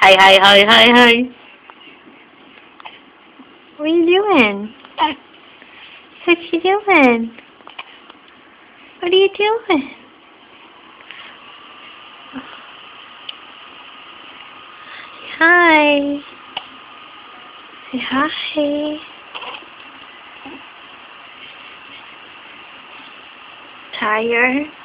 hi. Hi, hi, hi, hi. What are you doing? What you doing? What are you doing? Hi. Say hi. Tired?